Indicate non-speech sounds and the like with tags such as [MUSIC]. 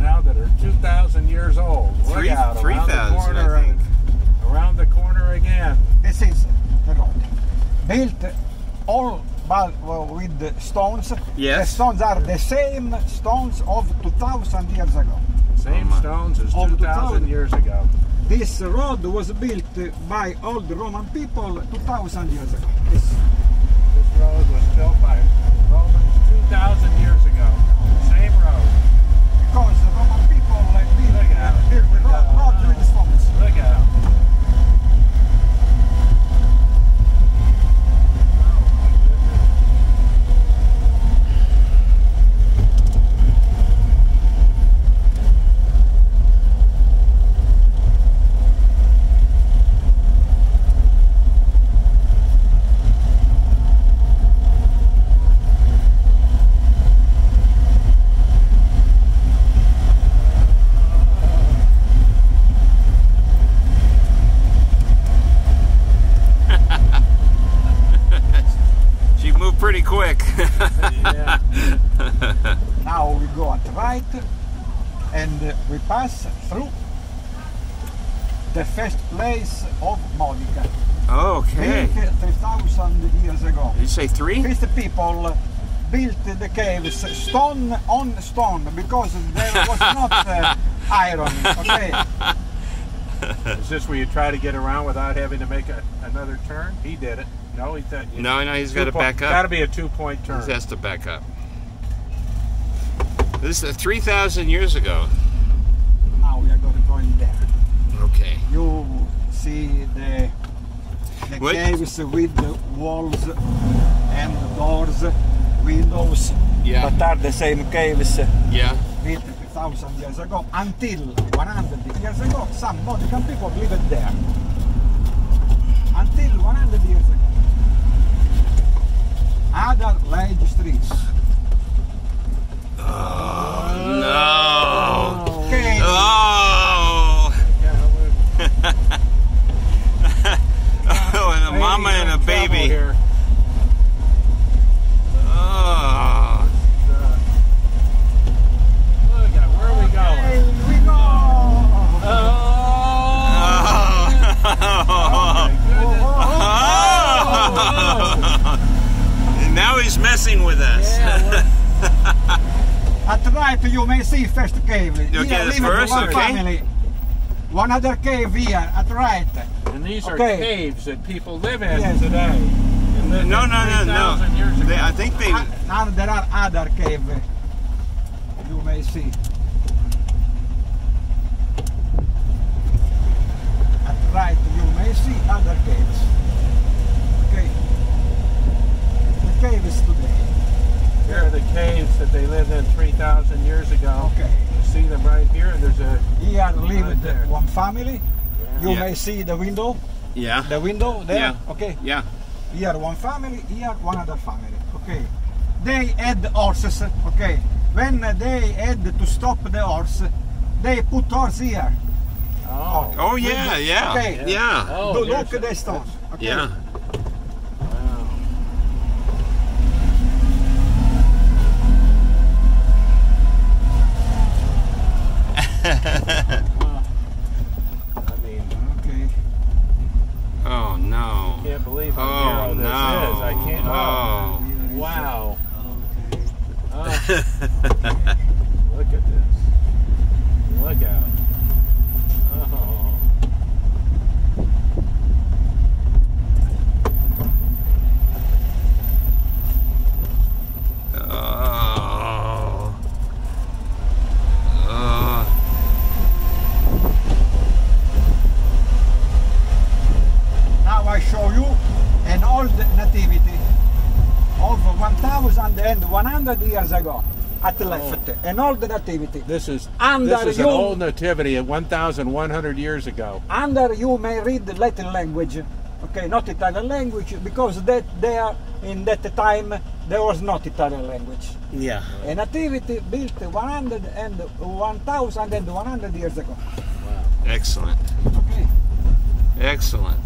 now that are 2,000 years old. Look Three- out, around 3,000, the corner, I think. Around the corner again. This is the road. Built all by, well, with the stones. Yes. The stones are the same stones of 2000 years ago. Same Oh, stones as 2,000 2,000. years ago. This road was built by all the Roman people 2000 years ago. This, This road was built by Romans 2,000 years ago. Same road. because the Roman people uh, built, Look at it. built the road, road with stones. Look out. She moved pretty quick. Yeah. [LAUGHS] Now we go at right and we pass through the first place of Modica. okay. Built 3000 years ago. Did you say three? First people built the caves stone on stone because there was [LAUGHS] not uh, iron. Okay. [LAUGHS] Is this where you try to get around without having to make a, another turn? He did it. No. No, no, he's got to back Got to up. be a two-point turn. He has to back up. This is 3,000 years ago. Now we are going to go in there. Okay. You see the the What? caves with the walls and doors, windows Yeah. that are the same caves Yeah. built 1000 years ago until 100 years ago. Some Modican people lived there. Until 100 years ago. Other large streets. No. Caves. Oh. oh, and a mama and a baby. Here. Oh. Look at where are we going? Hey, we go! Oh, Oh. my goodness. And now he's messing with us. Yeah, At right, [LAUGHS] you may see first cave. Okay, Here that's lived first, one okay. family. One other cave here, at right. and these are caves that people live in Yes. today. No, no, no, no. They, I think they. Now there are other cave. You may see. At right, you may see other caves. Okay. The caves today. Here are the caves that they lived in 3,000 years ago. Okay. You see them right here. There's a. Here lived there. one family. Yeah. You Yeah. may see the window. Yeah. The window there. Yeah. Okay. Yeah. Here one family, here one other family. Okay. They had the horses. Okay. When they had to stop the horse, they put horse here. Oh. Oh yeah, yeah, Okay. yeah, Oh, look at the- the stone. Okay. yeah. Wow. I mean, Okay. Oh no. can't believe how Oh narrow this no. is. I can't. Oh. Wow. Okay. Oh, [LAUGHS] look at this. Look out. Oh. Oh. Oh. Now I show you an old nativity of 1100 years ago at left, left. An old nativity. This is Under this is you- an old nativity of 1,100 years ago. Under you may read the Latin language, okay, not Italian language, because that there in that time there was not Italian language. Yeah. A nativity built 100 and 1,100 years ago. Wow. Excellent. Okay. Excellent.